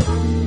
you